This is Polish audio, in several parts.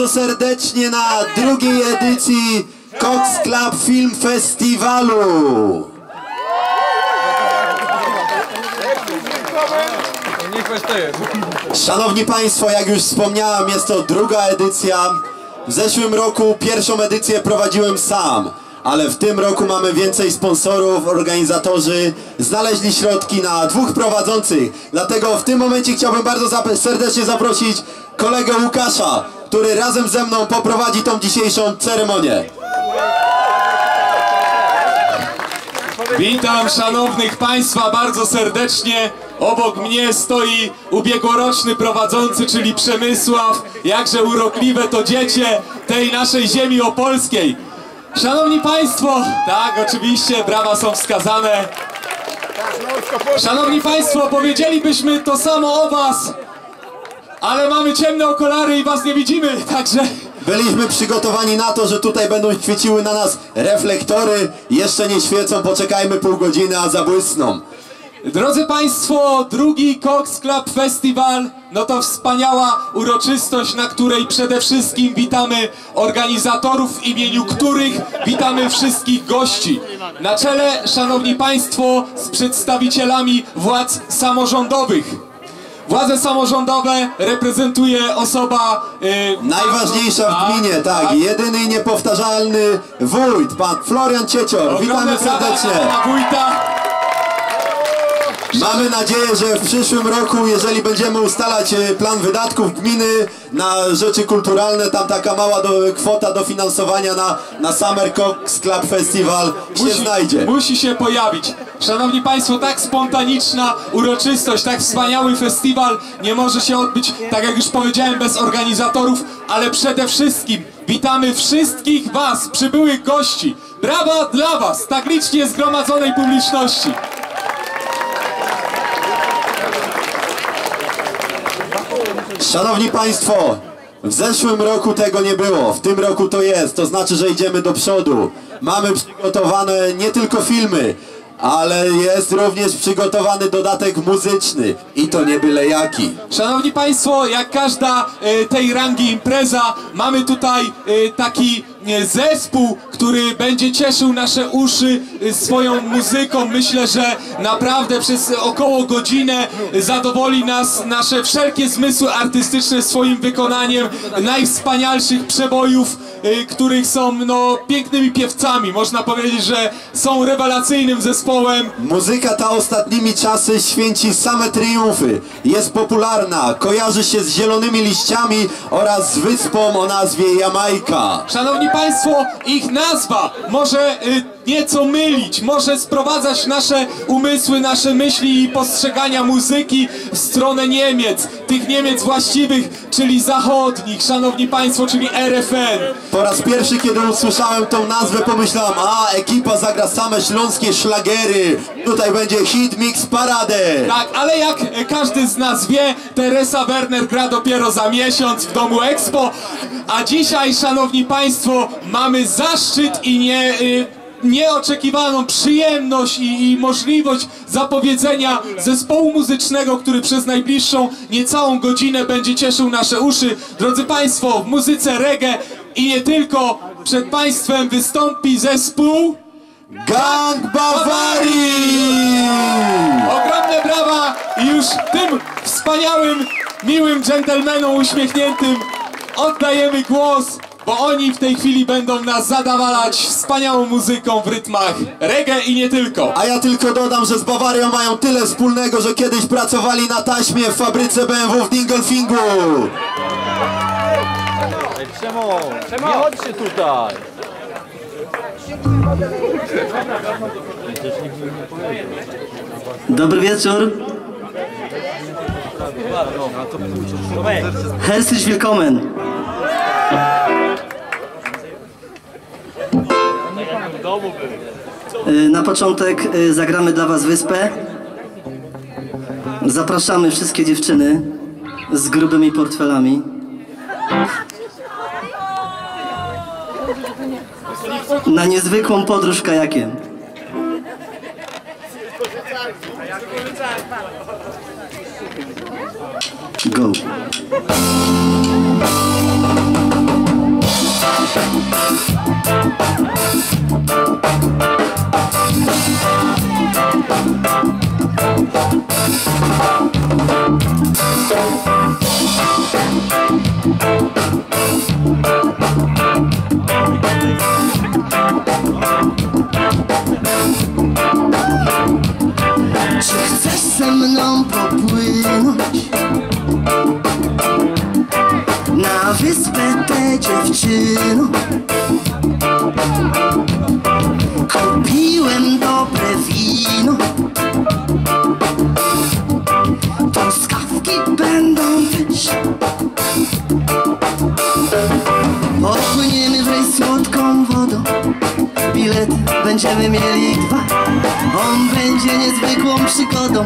Bardzo serdecznie na drugiej edycji Cox Club Film Festiwalu. Szanowni Państwo, jak już wspomniałem, jest to druga edycja. W zeszłym roku pierwszą edycję prowadziłem sam, ale w tym roku mamy więcej sponsorów, organizatorzy znaleźli środki na dwóch prowadzących. Dlatego w tym momencie chciałbym bardzo zap- serdecznie zaprosić kolegę Łukasza, który razem ze mną poprowadzi tą dzisiejszą ceremonię. Witam szanownych Państwa bardzo serdecznie. Obok mnie stoi ubiegłoroczny prowadzący, czyli Przemysław. Jakże urokliwe to dziecię tej naszej ziemi opolskiej. Szanowni Państwo, tak, oczywiście, brawa są wskazane. Szanowni Państwo, powiedzielibyśmy to samo o Was, ale mamy ciemne okulary i Was nie widzimy, także... Byliśmy przygotowani na to, że tutaj będą świeciły na nas reflektory. Jeszcze nie świecą, poczekajmy pół godziny, a zabłysną. Drodzy Państwo, drugi Cox Club Festival, no to wspaniała uroczystość, na której przede wszystkim witamy organizatorów, w imieniu których witamy wszystkich gości. Na czele, Szanowni Państwo, z przedstawicielami władz samorządowych. Władze samorządowe reprezentuje osoba... Yy, Najważniejsza w gminie, tak, jedyny i niepowtarzalny wójt, pan Florian Ciecior. Witamy Ogromne brawa serdecznie. dla pana wójta. Mamy nadzieję, że w przyszłym roku, jeżeli będziemy ustalać e, plan wydatków gminy na rzeczy kulturalne, tam taka mała do, kwota dofinansowania na, na Summer Cox Club Festival się znajdzie. Musi się pojawić. Szanowni Państwo, tak spontaniczna uroczystość, tak wspaniały festiwal nie może się odbyć, tak jak już powiedziałem, bez organizatorów, ale przede wszystkim witamy wszystkich Was, przybyłych gości. Brawa dla Was, tak licznie zgromadzonej publiczności. Szanowni Państwo, w zeszłym roku tego nie było, w tym roku to jest, to znaczy, że idziemy do przodu. Mamy przygotowane nie tylko filmy, ale jest również przygotowany dodatek muzyczny i to nie byle jaki. Szanowni Państwo, jak każda e, tej rangi impreza, mamy tutaj e, taki zespół, który będzie cieszył nasze uszy e, swoją muzyką. Myślę, że naprawdę przez około godzinę zadowoli nas nasze wszelkie zmysły artystyczne swoim wykonaniem najwspanialszych przebojów, e, których są no, pięknymi piewcami. Można powiedzieć, że są rewelacyjnym zespołem. Muzyka ta ostatnimi czasy święci same triumfy. Jest popularna, kojarzy się z zielonymi liściami oraz z wyspą o nazwie Jamajka. Szanowni Państwo, ich nazwa. Może y, nieco mylić, może sprowadzać nasze umysły, nasze myśli i postrzegania muzyki w stronę Niemiec, tych Niemiec właściwych, czyli zachodnich, Szanowni Państwo, czyli RFN. Po raz pierwszy, kiedy usłyszałem tą nazwę, pomyślałem, a ekipa zagra same śląskie szlagery. Tutaj będzie hit mix paradę. Tak, ale jak każdy z nas wie, Teresa Werner gra dopiero za miesiąc w domu Expo, a dzisiaj, Szanowni Państwo, mamy zaszczyt i nie... Y, nieoczekiwaną przyjemność i, i możliwość zapowiedzenia zespołu muzycznego, który przez najbliższą niecałą godzinę będzie cieszył nasze uszy. Drodzy Państwo, w muzyce reggae i nie tylko przed Państwem wystąpi zespół... Gang Bawarii! Ogromne brawa i już tym wspaniałym, miłym dżentelmenom uśmiechniętym oddajemy głos, bo oni w tej chwili będą nas zadawalać wspaniałą muzyką w rytmach reggae i nie tylko. A ja tylko dodam, że z Bawarią mają tyle wspólnego, że kiedyś pracowali na taśmie w fabryce BMW w Dingelfingu. Przemo, nie chodźcie tutaj. Dobry wieczór. Herzlich willkommen. Y, Na początek y, zagramy dla Was wyspę. Zapraszamy wszystkie dziewczyny z grubymi portfelami. Na niezwykłą podróż kajakiem. go. Chcesz ze mną popłynąć dziewczyno Kupiłem dobre wino. Truskawki będą też Popłyniemy w słodką wodą. Bilety będziemy mieli dwa On będzie niezwykłą przygodą.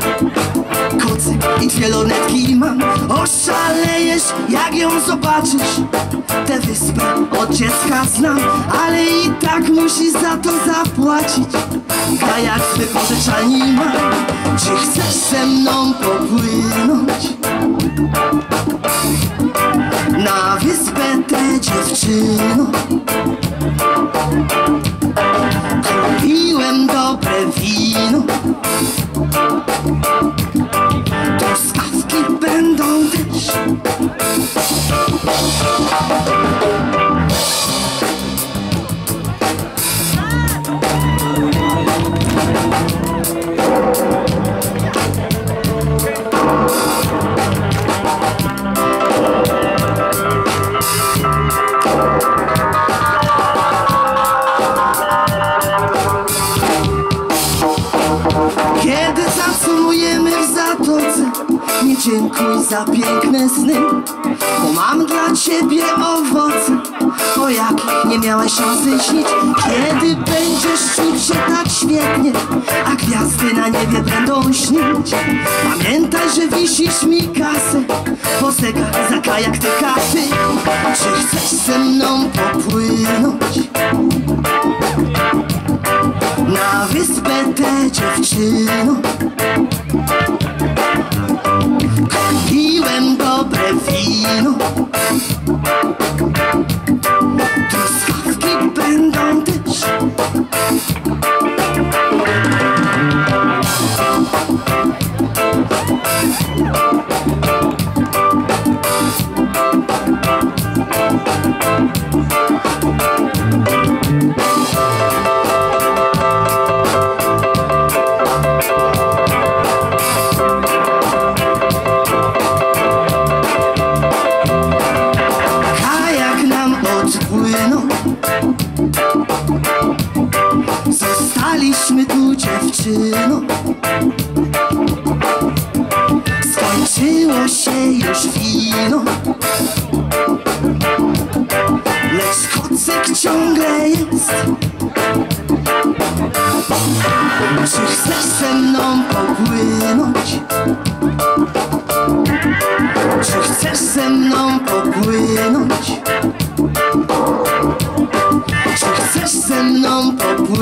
Kucyk i dwie mam. Oszalejesz jak ją zobaczysz? Tę wyspę od dziecka znam Ale i tak musisz za to zapłacić. Kajak wypożyczalni mam Czy chcesz ze mną popłynąć? Na wyspę tę dziewczyno. Kupiłem dobre Truskawki będą dziękuj za piękne sny. Bo mam dla ciebie owoce O jakich nie miałeś szansy śnić Kiedy będziesz czuć się tak świetnie A gwiazdy na niebie będą śnić. Pamiętaj, że wisisz mi kasę Bo zegar za kajak te karty Czy chcesz ze mną popłynąć? na wyspę tę dziewczyno dobre wino Truskawki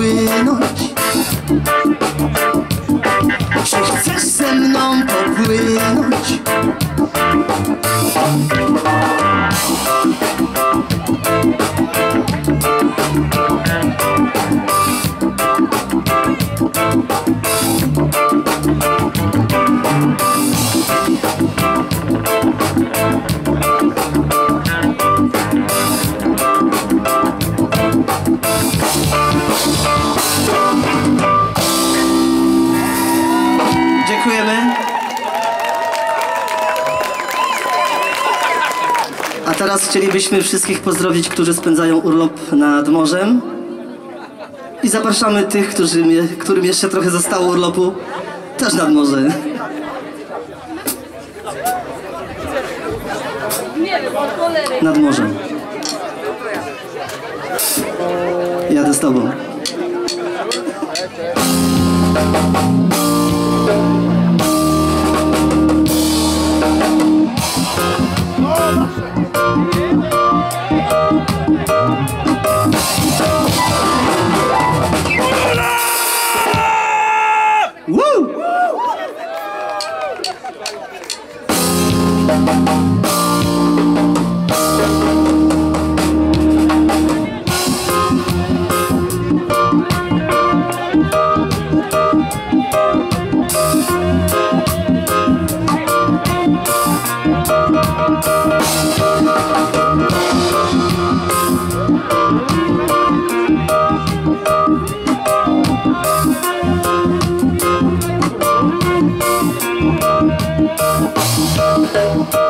mną chcielibyśmy wszystkich pozdrowić, którzy spędzają urlop nad morzem. I zapraszamy tych, którzy, którym jeszcze trochę zostało urlopu, też nad morze. Nad morzem. Jadę z tobą.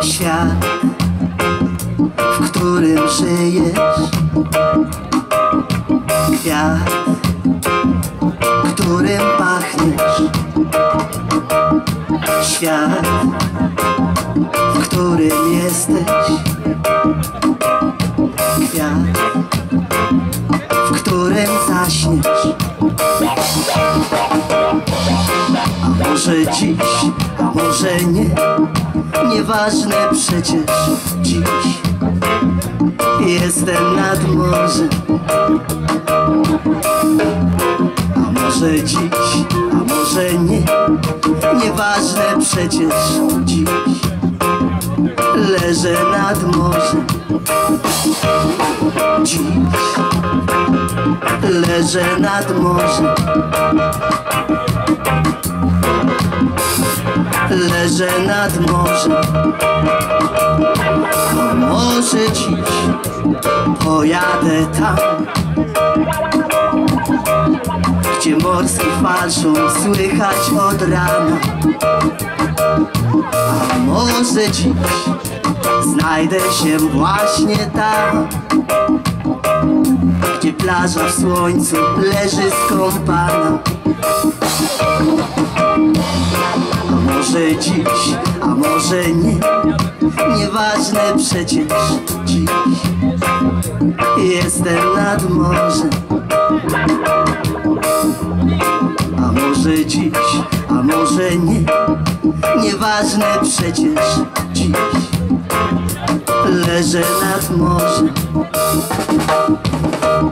Świat, w którym żyjesz. Kwiat, którym pachniesz. Świat, w którym jesteś. Kwiat, w którym zaśniesz może dziś, a może nie. Nieważne przecież dziś. Jestem nad morzem. A może dziś, a może nie. Nieważne przecież dziś Leżę nad morzem. Dziś Leżę nad morzem. Leżę nad morzem. Może dziś pojadę tam Gdzie morski falszą słychać od rana A może dziś znajdę się właśnie tam Gdzie plaża w słońcu leży skąpana. A może dziś, a może nie Nieważne przecież dziś. Jestem nad morzem. A może dziś, a może nie Nieważne przecież dziś Leżę nad morzem.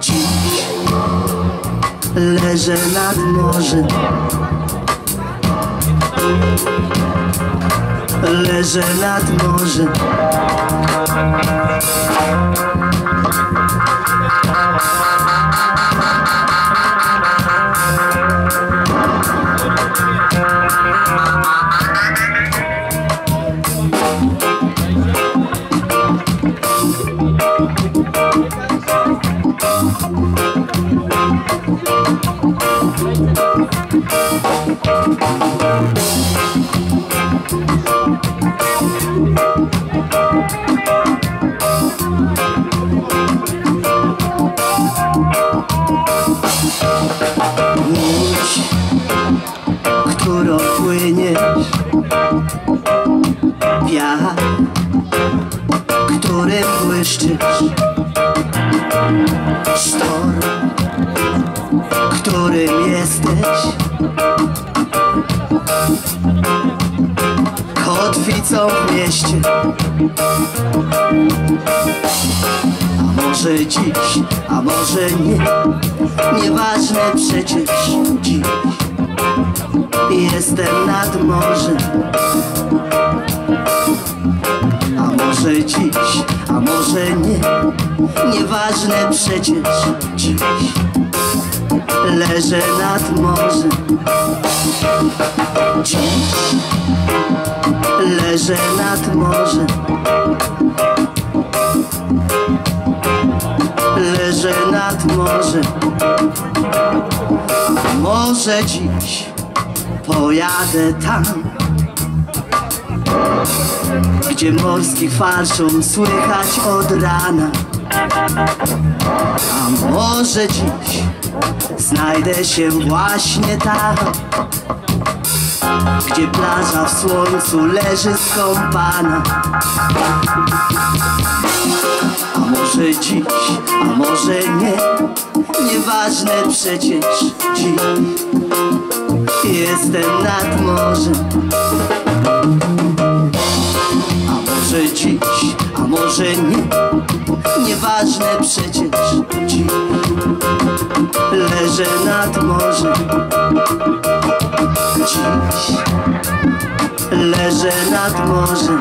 Dziś Leżę nad morzem. Leżę nad morzem. Łódź, Wiatr, którym błyszczysz Sztorm, którym jesteś. Kotwicą w mieście. A może dziś, a może nie. Nieważne przecież dziś. Jestem nad morzem może dziś, a może nie. Nieważne przecież dziś Leżę nad morzem. Dziś Leżę nad morzem. Leżę nad morzem. Może dziś pojadę tam Gdzie morski falszą słychać od rana. A może dziś znajdę się właśnie tam Gdzie plaża w słońcu leży skąpana. A może dziś, a może nie Nieważne przecież dziś. Jestem nad morzem może dziś, a może nie. Nieważne przecież. Dziś Leżę nad morzem. Dziś. Leżę nad morzem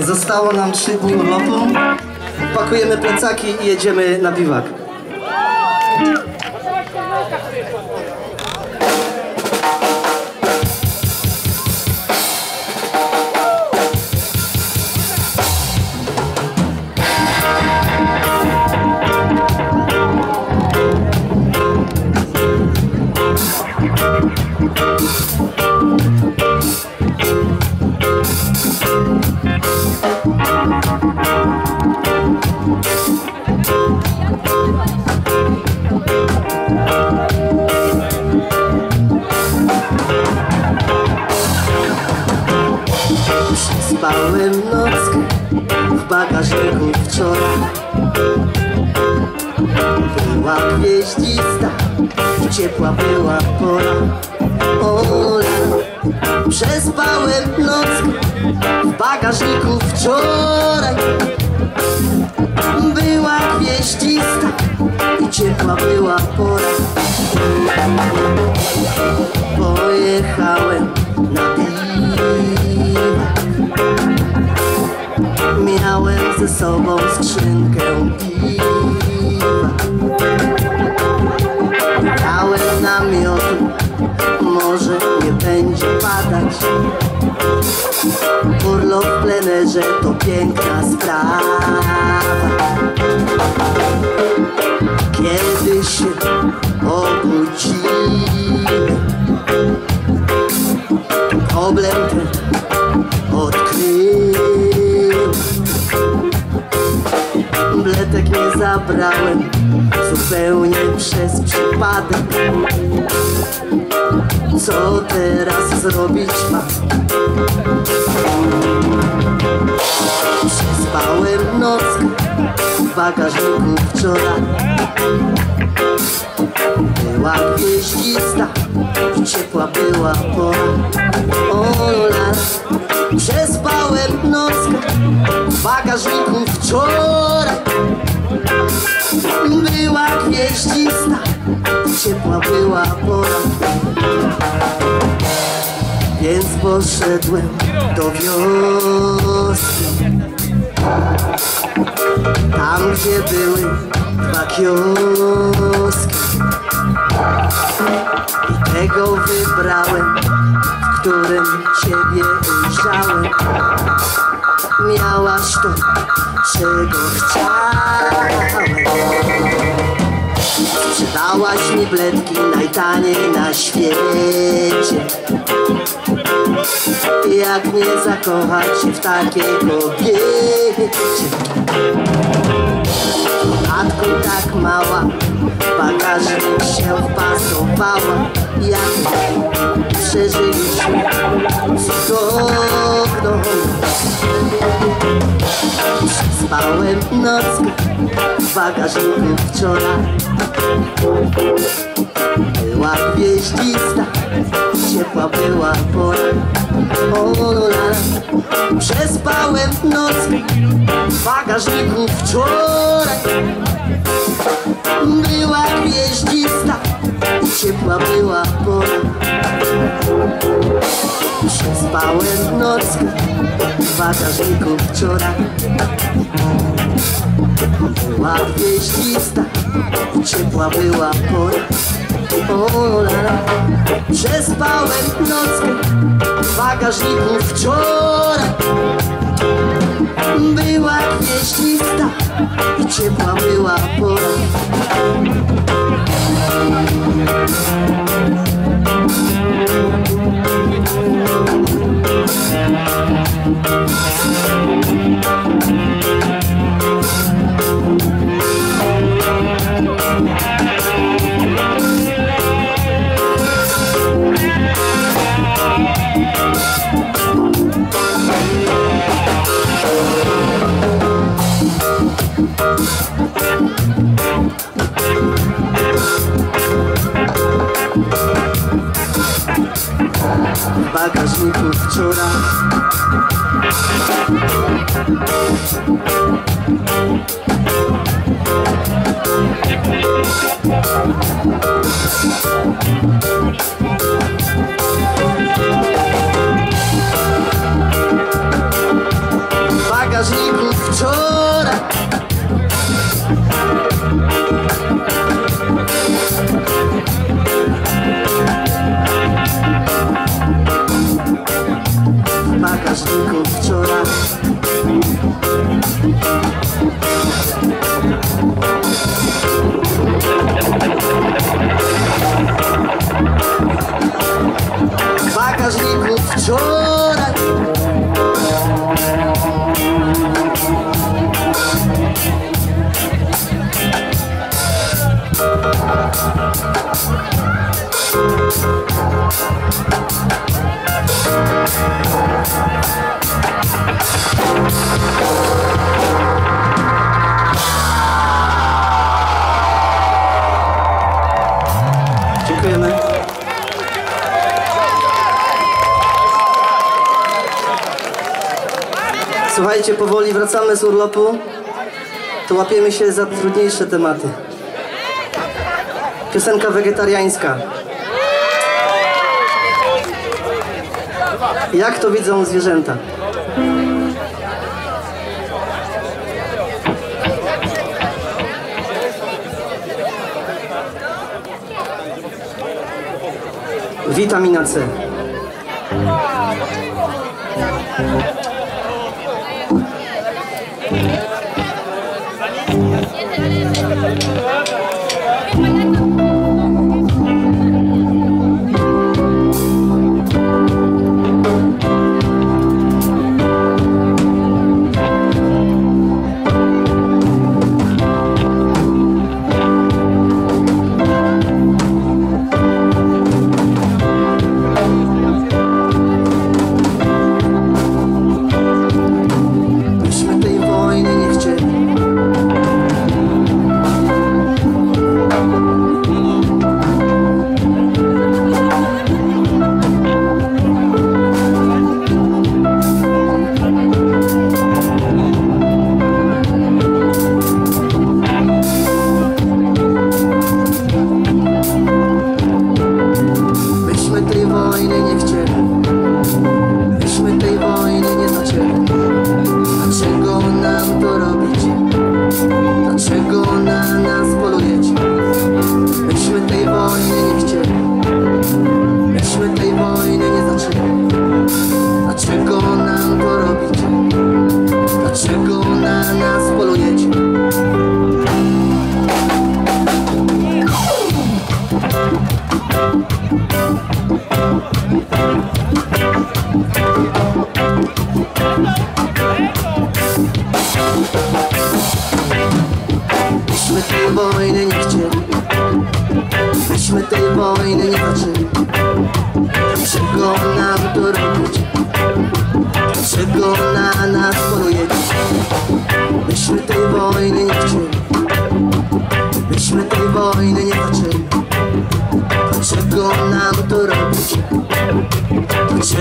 Zostało nam 3 dni urlopu. Pakujemy plecaki i jedziemy na biwak. Bagażniku wczoraj. Była gwieździsta, ciepła była pora. Ola, przespałem nockę w bagażniku wczoraj. Była gwieździsta i ciepła była pora. Pojechałem na piwa Miałem ze sobą skrzynkę piwa. Miałem namiotu, może nie będzie padać. Urlop w plenerze to piękna sprawa. Kiedy się obudzimy Problem ten Bletek nie zabrałem zupełnie przez przypadek. Co teraz zrobić mam? Przespałem nockę w bagażniku wczoraj Była gwieździsta ciepła była pora. Ola, przespałem nockę w bagażniku wczoraj Była gwieździsta ciepła była pora. Więc poszedłem do wioski Tam gdzie były dwa kioski. I tego wybrałem, którym ciebie ujrzałem Miałaś to, czego chciałem Sprzedałaś mi bledki najtaniej na świecie. Jak nie zakochać się w takiej kobiecie Tak mała Bagażnik się wpasowała. Jak przeżyliśmy cudowną Spałem nockę w wczoraj. Była gwieździsta, ciepła była pora. O la, przespałem nockę w bagażniku wczoraj. Była gwieździsta, ciepła była pora. Przespałem nockę w bagażniku wczoraj. Była gwieździsta, ciepła była pora o la Przespałem nockę w bagażniku wczoraj. Była pieśnista i ciepła była pora. Thank W bagażniku wczoraj W bagażniku wczoraj W bagażniku wczoraj Dziękujemy. Powoli wracamy z urlopu. To łapiemy się za trudniejsze tematy. Piosenka wegetariańska. Jak to widzą zwierzęta? Witamina C.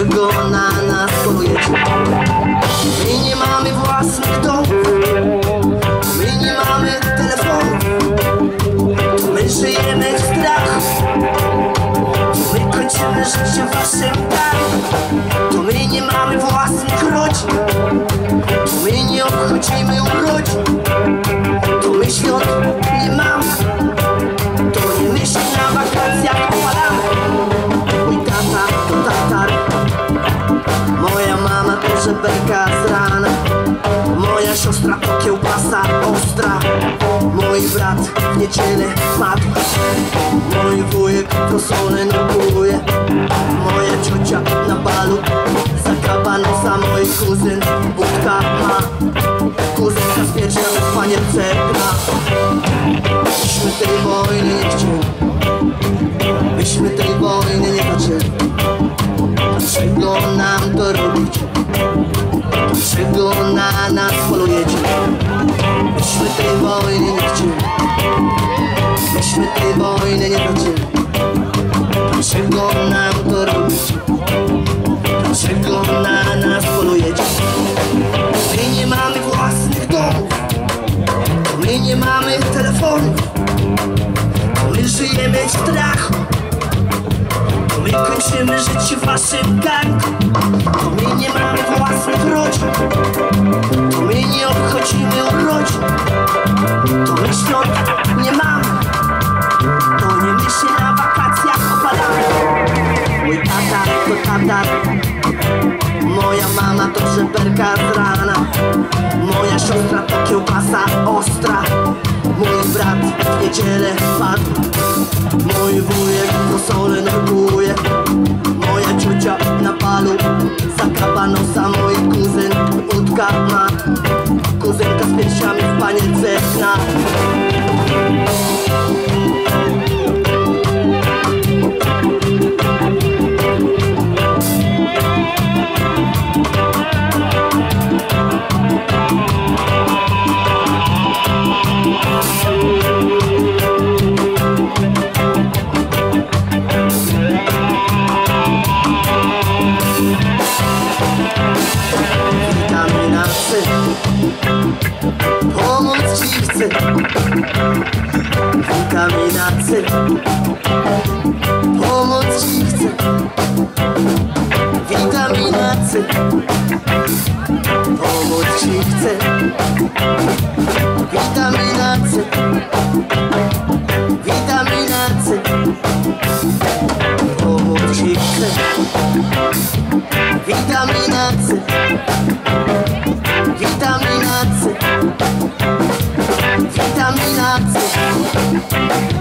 Dlaczego niedzielę padł Mój wujek to solę noguje Moja ciocia na balu Za kabanosa mój kuzyn. Budka ma Kuzynka z pieczem w panience gra Myśmy tej wojny nie chcieli. Myśmy tej wojny nie zaczęli Dlaczego nam to robicie? Swego na nas polujecie. Myśmy tej wojny nie chcemy Myśmy tej wojny nie chcemy Czego nam to robicie? Czego na nas polujecie? My nie mamy własnych domów. My nie mamy telefonów. My żyjemy w strachu my kończymy życie w waszym ganku To my nie mamy własnych rodzin. To my nie obchodzimy urodzin. To my świąt nie mamy. To nie my się na wakacjach opadamy. Mój tata to tatar Moja mama to żeberka z rana. Moja siostra to kiełbasa ostra. Mój brat w niedzielę wpadł. Mój wujek posole nurkuje Moja Za kabanosa mój kuzyn Udka ma Kuzynka z piersiami w panience na つ。深みだつお餅つ Witamina C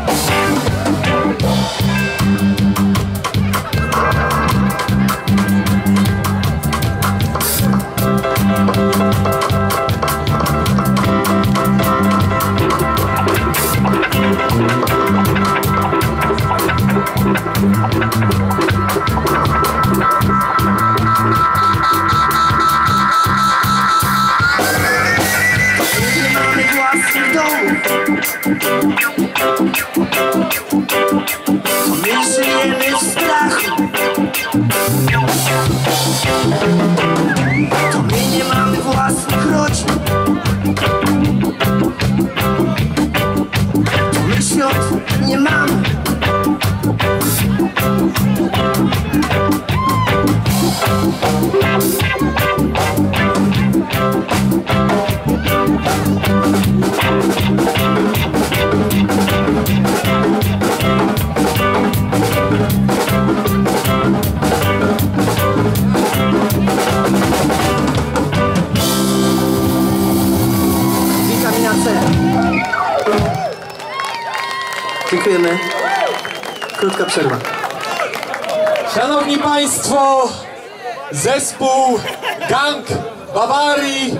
Zespół Gang Bawarii